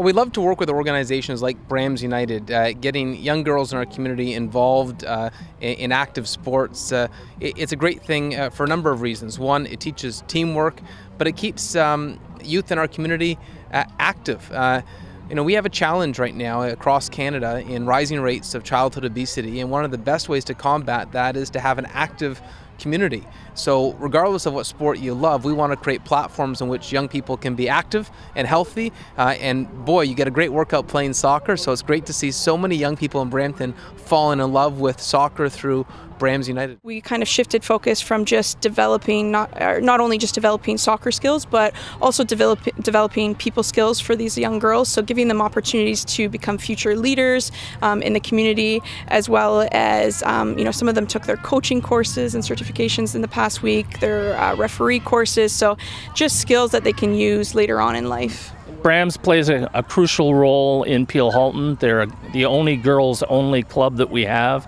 We love to work with organizations like Brams United, uh, getting young girls in our community involved uh, in, active sports. Uh, it, it's a great thing uh, for a number of reasons. One, it teaches teamwork, but it keeps um, youth in our community uh, active. Uh, you know, we have a challenge right now across Canada in rising rates of childhood obesity, and one of the best ways to combat that is to have an active community. So, regardless of what sport you love, we want to create platforms in which young people can be active and healthy. Uh, and boy, you get a great workout playing soccer. So, it's great to see so many young people in Brampton falling in love with soccer through Brams United. We kind of shifted focus from just developing not not only just developing soccer skills, but also develop, developing people skills for these young girls. So giving them opportunities to become future leaders um, in the community, as well as um, you know some of them took their coaching courses and certifications in the past week, their uh, referee courses. So just skills that they can use later on in life. Brams plays a, a crucial role in Peel Halton. They're the only girls only club that we have.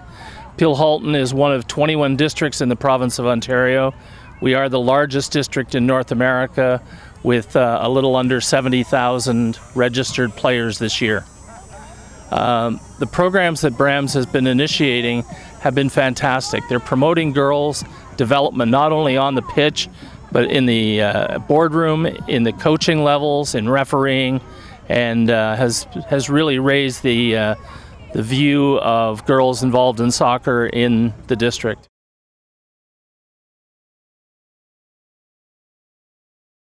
Peel Halton is one of 21 districts in the province of Ontario. We are the largest district in North America with uh, a little under 70,000 registered players this year. Um, the programs that Brams has been initiating have been fantastic. They're promoting girls' development not only on the pitch, but in the uh, boardroom, in the coaching levels, in refereeing, and uh, has has really raised the uh, the view of girls involved in soccer in the district.